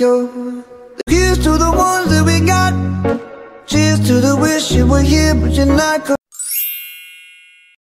your Here's to the ones that we got. Cheers to the wish you were here but you're not